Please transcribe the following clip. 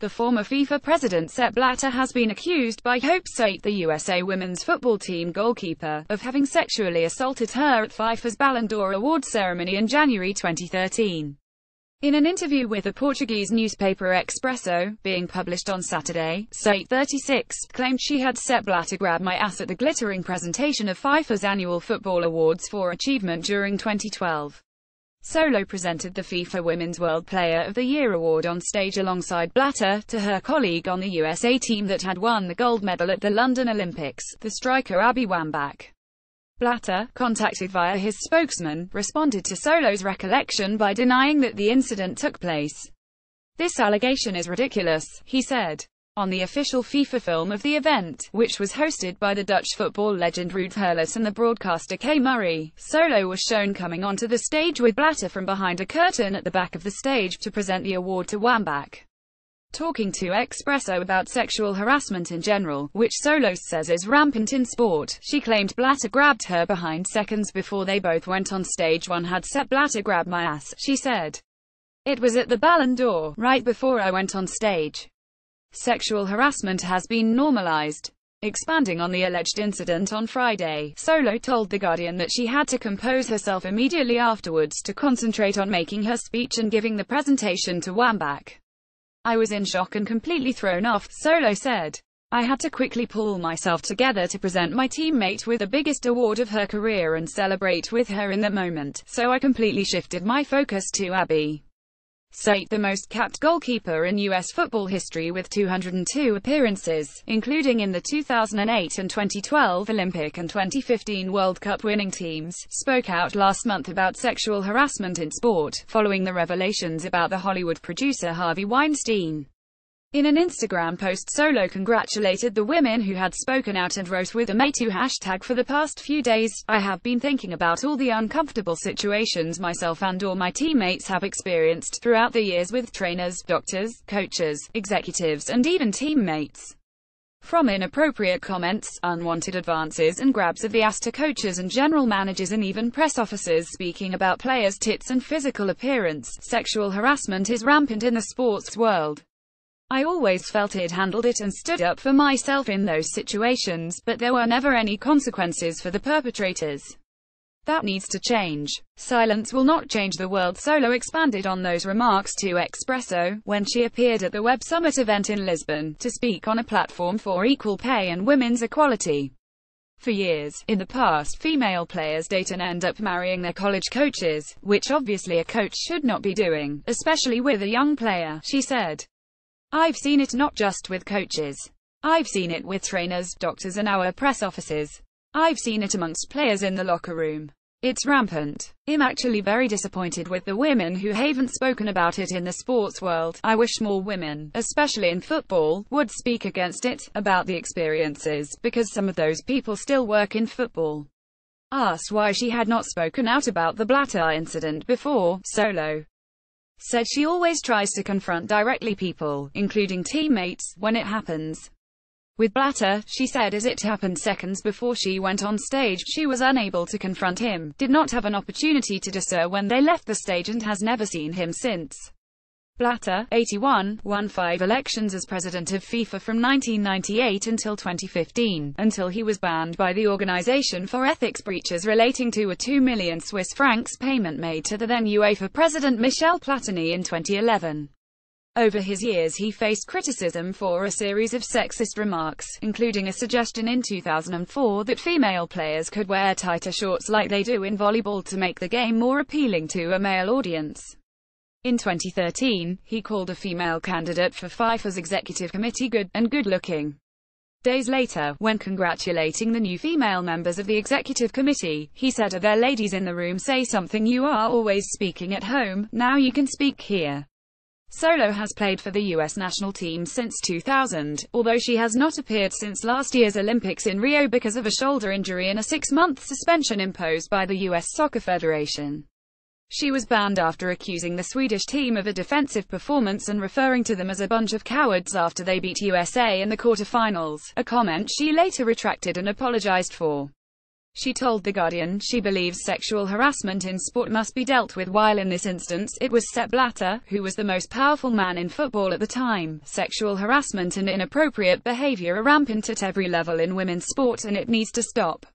The former FIFA president Sepp Blatter has been accused by Hope Solo, the USA women's football team goalkeeper, of having sexually assaulted her at FIFA's Ballon d'Or awards ceremony in January 2013. In an interview with the Portuguese newspaper Expresso, being published on Saturday, Solo 36 claimed she had Sepp Blatter grab my ass at the glittering presentation of FIFA's annual football awards for achievement during 2012. Solo presented the FIFA Women's World Player of the Year award on stage alongside Blatter, to her colleague on the USA team that had won the gold medal at the London Olympics, the striker Abby Wambach. Blatter, contacted via his spokesman, responded to Solo's recollection by denying that the incident took place. This allegation is ridiculous, he said. On the official FIFA film of the event, which was hosted by the Dutch football legend Ruud Gullit and the broadcaster Kay Murray, Solo was shown coming onto the stage with Blatter from behind a curtain at the back of the stage to present the award to Wambach. Talking to Expresso about sexual harassment in general, which Solo says is rampant in sport, she claimed Blatter grabbed her behind seconds before they both went on stage. One had Sepp Blatter grab my ass, she said. It was at the Ballon d'Or, right before I went on stage. Sexual harassment has been normalized. Expanding on the alleged incident on Friday, Solo told The Guardian that she had to compose herself immediately afterwards to concentrate on making her speech and giving the presentation to Wambach. I was in shock and completely thrown off, Solo said. I had to quickly pull myself together to present my teammate with the biggest award of her career and celebrate with her in the moment, so I completely shifted my focus to Abby. Solo the most capped goalkeeper in U.S. football history with 202 appearances, including in the 2008 and 2012 Olympic and 2015 World Cup winning teams, spoke out last month about sexual harassment in sport, following the revelations about the Hollywood producer Harvey Weinstein. In an Instagram post Solo congratulated the women who had spoken out and wrote with the MeToo hashtag for the past few days, I have been thinking about all the uncomfortable situations myself and or my teammates have experienced throughout the years with trainers, doctors, coaches, executives and even teammates. From inappropriate comments, unwanted advances and grabs of the ass to coaches and general managers and even press officers speaking about players' tits and physical appearance, sexual harassment is rampant in the sports world. I always felt I'd handled it and stood up for myself in those situations, but there were never any consequences for the perpetrators. That needs to change. Silence will not change the world. Solo expanded on those remarks to Expresso, when she appeared at the Web Summit event in Lisbon, to speak on a platform for equal pay and women's equality. For years, in the past, female players date and end up marrying their college coaches, which obviously a coach should not be doing, especially with a young player, she said. I've seen it not just with coaches. I've seen it with trainers, doctors and our press officers. I've seen it amongst players in the locker room. It's rampant. I'm actually very disappointed with the women who haven't spoken about it in the sports world. I wish more women, especially in football, would speak against it, about the experiences, because some of those people still work in football. Asked why she had not spoken out about the Blatter incident before, Solo said she always tries to confront directly people, including teammates, when it happens. With Blatter, she said as it happened seconds before she went on stage, she was unable to confront him, did not have an opportunity to discern when they left the stage and has never seen him since. Blatter, 81, won five elections as president of FIFA from 1998 until 2015, until he was banned by the organization for ethics breaches relating to a 2 million Swiss francs payment made to the then UEFA president Michel Platini in 2011. Over his years he faced criticism for a series of sexist remarks, including a suggestion in 2004 that female players could wear tighter shorts like they do in volleyball to make the game more appealing to a male audience. In 2013, he called a female candidate for FIFA's executive committee good, and good-looking. Days later, when congratulating the new female members of the executive committee, he said are there ladies in the room say something you are always speaking at home, now you can speak here. Solo has played for the U.S. national team since 2000, although she has not appeared since last year's Olympics in Rio because of a shoulder injury and a six-month suspension imposed by the U.S. Soccer Federation. She was banned after accusing the Swedish team of a defensive performance and referring to them as a bunch of cowards after they beat USA in the quarter-finals, a comment she later retracted and apologized for. She told The Guardian she believes sexual harassment in sport must be dealt with while in this instance, it was Sepp Blatter, who was the most powerful man in football at the time. Sexual harassment and inappropriate behavior are rampant at every level in women's sport and it needs to stop.